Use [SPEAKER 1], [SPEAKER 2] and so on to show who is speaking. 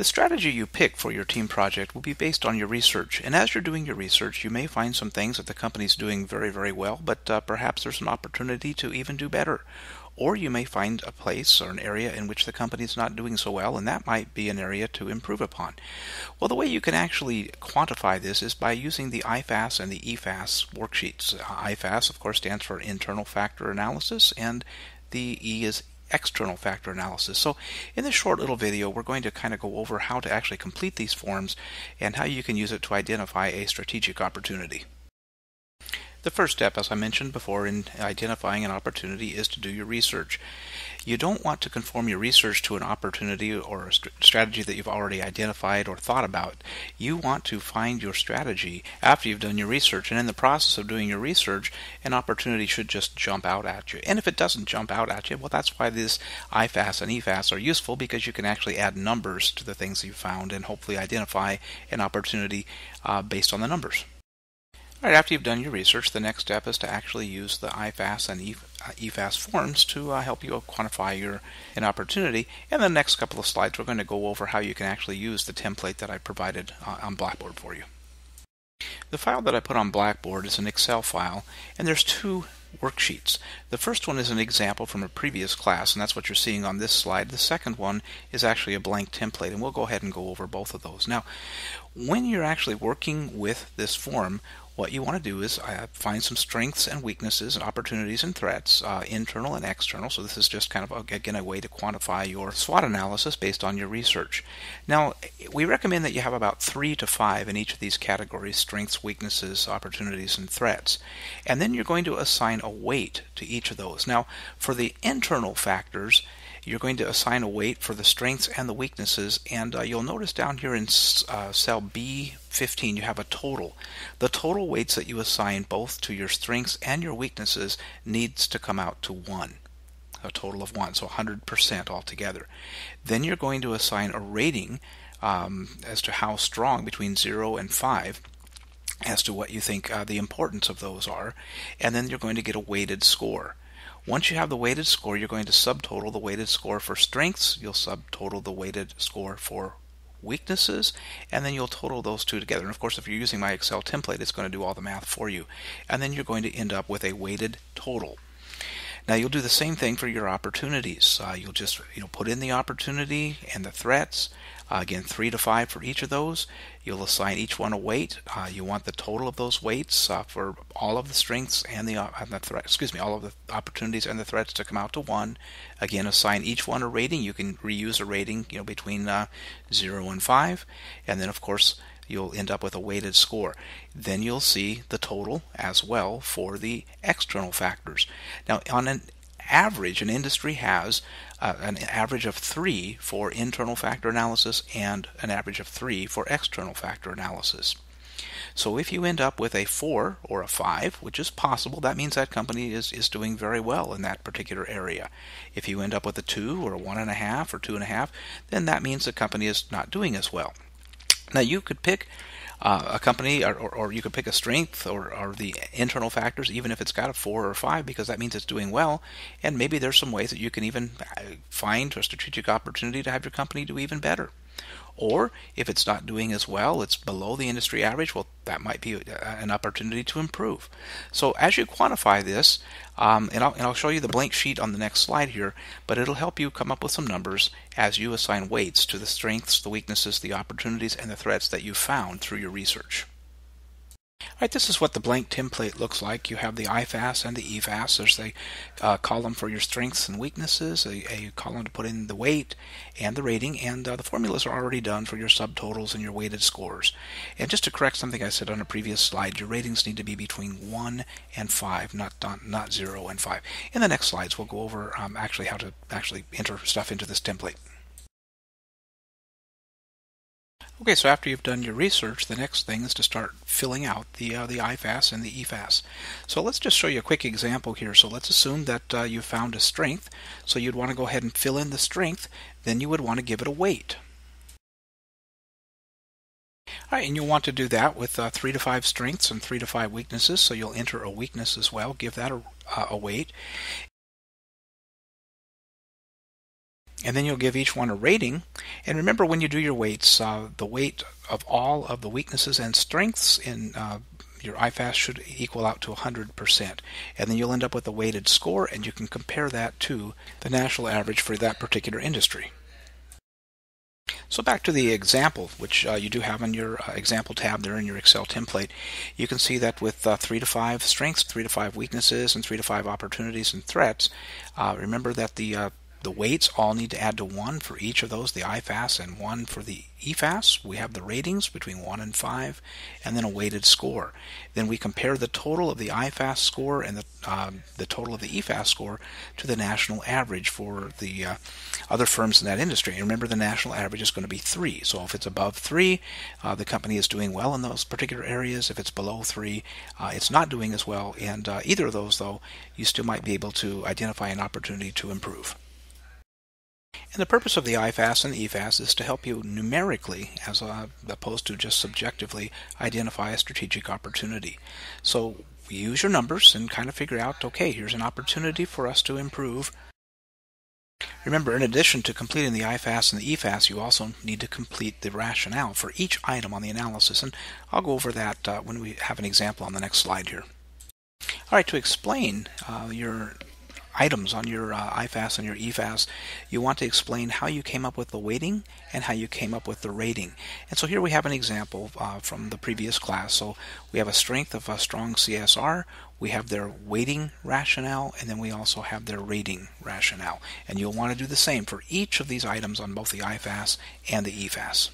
[SPEAKER 1] The strategy you pick for your team project will be based on your research, and as you're doing your research, you may find some things that the company's doing very, very well, but uh, perhaps there's an opportunity to even do better. Or you may find a place or an area in which the company is not doing so well, and that might be an area to improve upon. Well, the way you can actually quantify this is by using the IFAS and the EFAS worksheets. IFAS, of course, stands for Internal Factor Analysis, and the E is external factor analysis. So in this short little video, we're going to kind of go over how to actually complete these forms and how you can use it to identify a strategic opportunity. The first step, as I mentioned before, in identifying an opportunity is to do your research. You don't want to conform your research to an opportunity or a st- strategy that you've already identified or thought about. You want to find your strategy after you've done your research, and in the process of doing your research, an opportunity should just jump out at you. And if it doesn't jump out at you, well, that's why this IFAS and EFAS are useful because you can actually add numbers to the things you found and hopefully identify an opportunity uh, based on the numbers. All right, after you've done your research, the next step is to actually use the IFAS and EFAS forms to uh, help you quantify your an opportunity. And the next couple of slides, we're going to go over how you can actually use the template that I provided uh, on Blackboard for you. The file that I put on Blackboard is an Excel file, and there's two worksheets. The first one is an example from a previous class, and that's what you're seeing on this slide. The second one is actually a blank template, and we'll go ahead and go over both of those. Now, when you're actually working with this form, what you want to do is uh, find some strengths and weaknesses and opportunities and threats, uh, internal and external. So this is just kind of, again, a way to quantify your SWOT analysis based on your research. Now, we recommend that you have about three to five in each of these categories, strengths, weaknesses, opportunities, and threats. And then you're going to assign a weight to each of those. Now, for the internal factors, you're going to assign a weight for the strengths and the weaknesses and uh, you'll notice down here in uh, cell B15 you have a total. The total weights that you assign both to your strengths and your weaknesses needs to come out to 1 a total of 1 so 100% altogether. Then you're going to assign a rating um, as to how strong between 0 and 5 as to what you think uh, the importance of those are and then you're going to get a weighted score. Once you have the weighted score, you're going to subtotal the weighted score for strengths, you'll subtotal the weighted score for weaknesses, and then you'll total those two together. And of course, if you're using my Excel template, it's going to do all the math for you. And then you're going to end up with a weighted total. Now you'll do the same thing for your opportunities. Uh, you'll just you know put in the opportunity and the threats. Uh, again, three to five for each of those. You'll assign each one a weight. Uh, you want the total of those weights uh, for all of the strengths and the, uh, the threat. Excuse me, all of the opportunities and the threats to come out to one. Again, assign each one a rating. You can reuse a rating, you know, between uh, zero and five, and then of course you'll end up with a weighted score. Then you'll see the total as well for the external factors. Now, on an average, an industry has uh, an average of three for internal factor analysis and an average of three for external factor analysis. So if you end up with a 4 or a 5, which is possible, that means that company is, is doing very well in that particular area. If you end up with a 2 or a 1.5 or 2.5, then that means the company is not doing as well. Now you could pick uh, a company, or, or, or, you could pick a strength or, or the internal factors, even if it's got a four or five, because that means it's doing well. And maybe there's some ways that you can even uh, find a strategic opportunity to have your company do even better. Or if it's not doing as well, it's below the industry average, well, that might be an opportunity to improve. So as you quantify this, um, and, I'll, and I'll show you the blank sheet on the next slide here, but it'll help you come up with some numbers as you assign weights to the strengths, the weaknesses, the opportunities, and the threats that you found through your research. Right, this is what the blank template looks like. You have the IFAS and the EFAS. There's a uh, column for your strengths and weaknesses, a, a, column to put in the weight and the rating, and uh, the formulas are already done for your subtotals and your weighted scores. And just to correct something I said on a previous slide, your ratings need to be between 1 and 5, not, not 0 and 5. In the next slides, we'll go over um, actually how to actually enter stuff into this template. Okay, so after you've done your research, the next thing is to start filling out the uh, the IFAS and the EFAS. So let's just show you a quick example here. So let's assume that uh, you found a strength. So you'd want to go ahead and fill in the strength. Then you would want to give it a weight. All right, and you'll want to do that with uh, three to five strengths and three to five weaknesses. So you'll enter a weakness as well, give that a, uh, a weight. And then you'll give each one a rating. And remember, when you do your weights, uh, the weight of all of the weaknesses and strengths in uh, your IFAS should equal out to 100%. And then you'll end up with a weighted score, and you can compare that to the national average for that particular industry. So back to the example, which uh, you do have in your uh, example tab there in your Excel template, you can see that with uh, three to five strengths, three to five weaknesses, and three to five opportunities and threats, uh, remember that the uh, the weights all need to add to 1 for each of those, the IFAS and 1 for the EFAS. We have the ratings between 1 and 5, and then a weighted score. Then we compare the total of the IFAS score and the, uh, the total of the EFAS score to the national average for the uh, other firms in that industry. And remember, the national average is going to be 3. So if it's above 3, uh, the company is doing well in those particular areas. If it's below 3, uh, it's not doing as well. And uh, either of those, though, you still might be able to identify an opportunity to improve. And the purpose of the IFAS and the EFAS is to help you numerically, as opposed to just subjectively, identify a strategic opportunity. So use your numbers and kind of figure out, okay, here's an opportunity for us to improve. Remember, in addition to completing the IFAS and the EFAS, you also need to complete the rationale for each item on the analysis, and I'll go over that uh, when we have an example on the next slide here. All right, to explain uh, your items on your uh, IFAS and your EFAS, you want to explain how you came up with the weighting and how you came up with the rating. And so here we have an example uh, from the previous class. So we have a strength of a strong CSR, we have their weighting rationale, and then we also have their rating rationale. And you'll want to do the same for each of these items on both the IFAS and the EFAS.